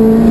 Mm.